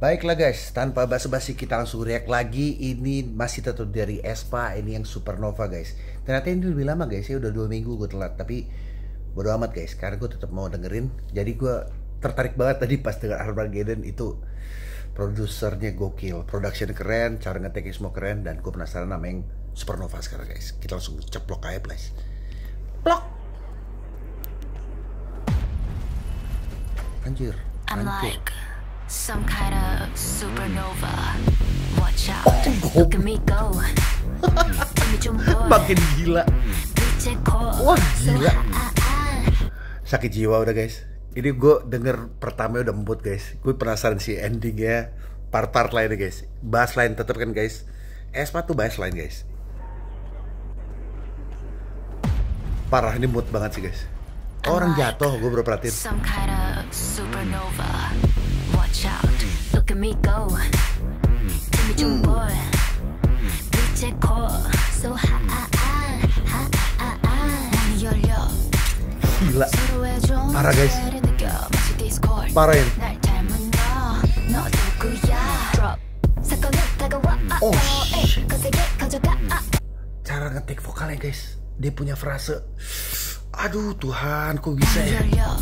Baiklah guys, tanpa basa-basi kita langsung react lagi. Ini masih tetap dari Espa, ini yang Supernova guys. Ternyata ini lebih lama guys, ya udah dua minggu gue telat. Tapi bodo amat guys, karena gue tetap mau dengerin. Jadi gue tertarik banget tadi pas denger Armageddon itu produsernya gokil, production keren, cara ngeteknya semua keren, dan gue penasaran sama yang Supernova sekarang guys. Kita langsung ceplok aja guys. Plok. Anjir, like Some kind of supernova. Watch out. Oh, Look at me go. Makin gila. Wah gila. Ah, ah. Sakit jiwa udah guys. Ini gue denger pertama udah emput guys. Gue penasaran sih endingnya part-part lainnya guys. Bass lain tetap kan guys. Eh, Espa tuh bass lain guys. Parah ini mood banget sih guys. Orang jatuh, gue berperhatiin. Some kind of supernova Watch out, look at me go. Give me 좀 boy. 빛의 core. So high. 문이 열려. gila 서로의 parah, guys. 존재를 느껴. 마치 Discord. parah ini 날 닮은 너, 너 누구야? Drop. 사건은 다가와. Oh, 에이, shit. 거세게 가져가. cara ngetik vokalnya guys dia punya frase aduh Tuhan kok bisa ya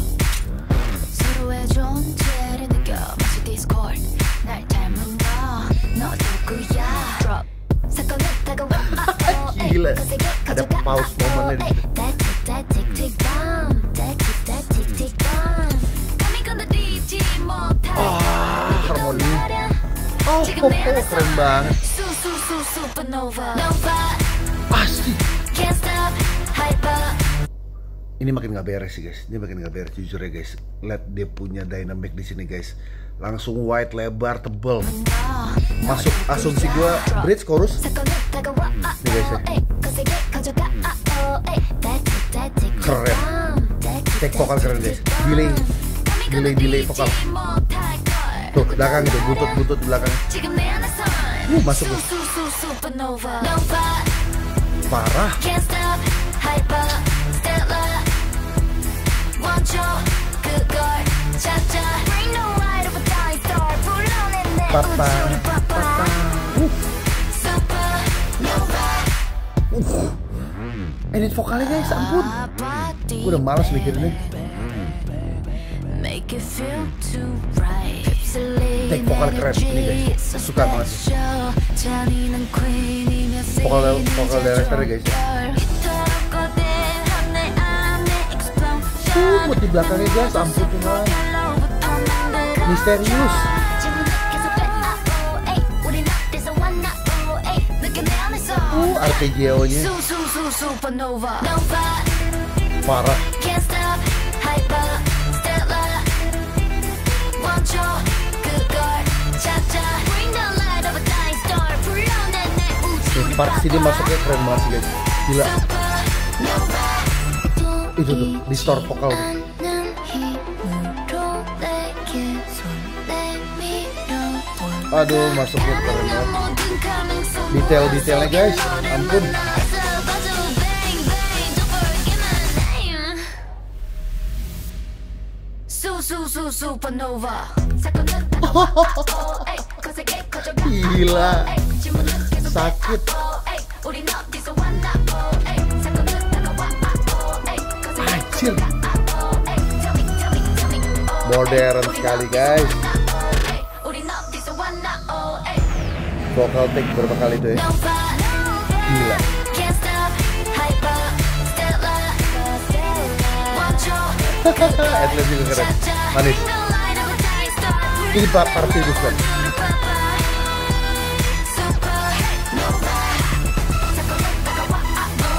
Ah, harmoni. Oh, oh, oh, keren. Pasti. Ini makin nggak beres sih guys. Ini makin nggak beres jujur ya guys. Lihat dia punya dynamic di sini guys langsung wide lebar tebel. Masuk asumsi gue bridge chorus. Nih guys ya. Keren. Take vokal keren guys. Delay. Delay delay vokal. Tuh belakang itu butut butut belakang. Uh masuk tuh parah. papa. Papa edit vokalnya guys ampun. Gue udah malas mikirinnya Take vokal keren ini guys. Suka banget. Vokal vokal director guys ya. uh, buat di belakangnya guys ampun tuh misterius. arpeggio nya parah. Park sini masuknya keren banget guys. Gila. Itu tuh distort vokal aduh masuknya keren banget detail-detailnya guys. Ampun. Gila. Sakit. Modern sekali guys. Vokal take berapa kali tuh ya? Gila. Adlib juga keren. Manis. Ini part part itu kan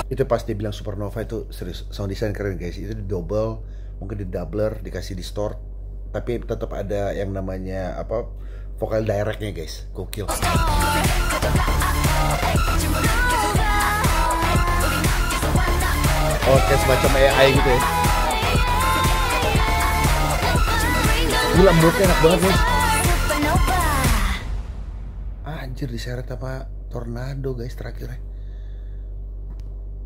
itu pas dia bilang supernova itu serius sound design keren guys. Itu di double mungkin di doubler dikasih distort tapi tetap ada yang namanya apa vokal directnya guys. Gokil. Oh semacam AI gitu ya. Gila moodnya enak banget guys. Anjir diseret apa tornado guys terakhirnya.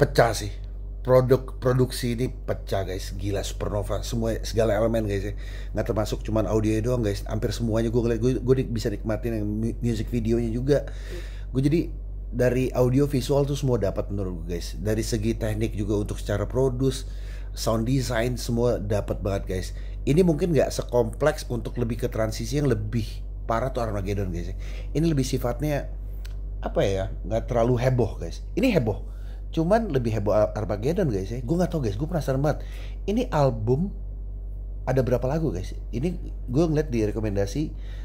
Pecah sih produk produksi ini pecah guys. Gila supernova. Semua segala elemen guys ya. Nggak termasuk cuman audio doang guys. Hampir semuanya gue ngeliat gue, bisa nikmatin yang mu- music videonya juga. Gue jadi dari audio visual tuh semua dapat menurut gue guys. Dari segi teknik juga untuk secara produce sound design semua dapat banget guys. Ini mungkin nggak sekompleks untuk lebih ke transisi yang lebih parah tuh Armageddon guys ya. ini lebih sifatnya apa ya nggak terlalu heboh guys. Ini heboh cuman lebih heboh Ar- Armageddon guys ya. Gue nggak tahu guys. Gue penasaran banget. Ini album ada berapa lagu guys? Ini gue ngeliat di rekomendasi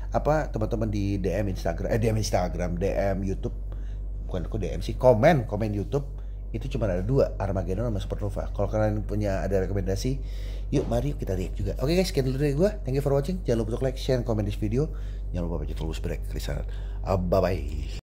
apa teman-teman di DM Instagram eh DM Instagram DM YouTube. Bukan kok DM sih komen komen YouTube. Itu cuma ada dua Armageddon sama Supernova. Kalau kalian punya ada rekomendasi yuk mari kita react juga. Oke guys sekian dulu dari gue thank you for watching. Jangan lupa untuk like share komen di video. Jangan lupa baca terus break bye bye